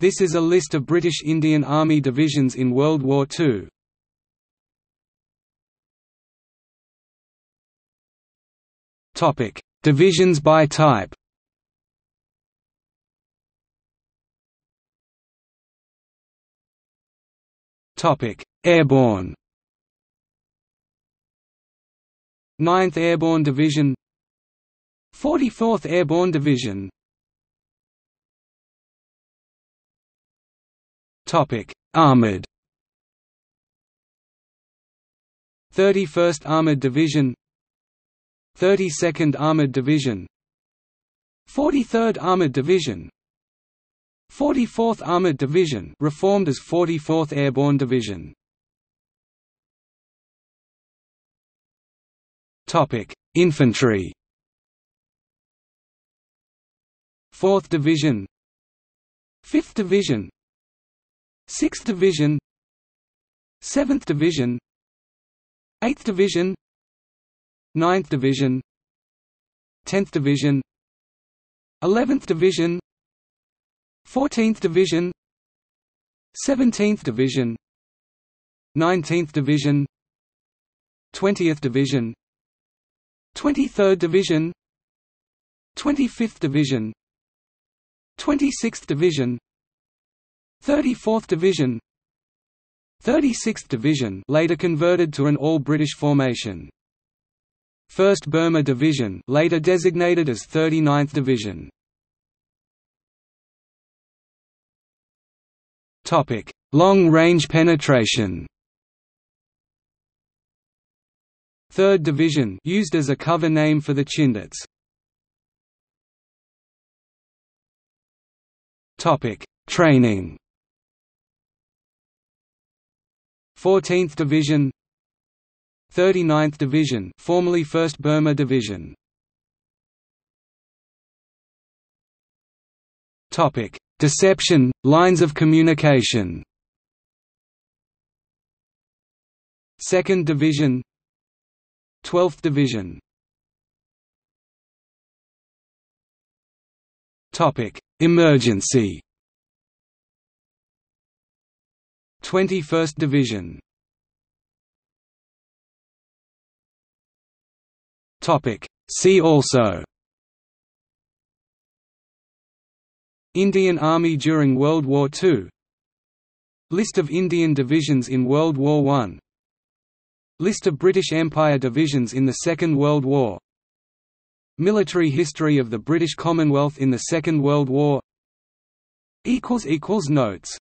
This is a list of British Indian Army divisions in World War II. Topic: Divisions by type. Topic: Airborne. 9th Airborne Division 44th Airborne Division Topic: Armored 31st Armored Division. 32nd Armored Division. 43rd Armored Division. 44th Armored Division reformed as 44th Airborne Division. Topic: Infantry. 4th Division. 5th Division 6th Division. 7th Division. 8th Division. 9th Division. 10th Division. 11th Division. 14th Division. 17th Division. 19th Division. 20th Division. 23rd Division. 25th Division. 26th Division 34th Division. 36th Division later converted to an all-British formation. 1st Burma Division later designated as 39th Division. Topic Long-range penetration. 3rd Division used as a cover name for the Chindits. Topic Training 14th Division 39th Division formerly 1st Burma Division. Topic. Deception lines of communication. 2nd Division 12th Division. Topic. Emergency 21st Division. See also. Indian Army during World War II List of Indian divisions in World War I List of British Empire divisions in the Second World War. Military history of the British Commonwealth in the Second World War. Notes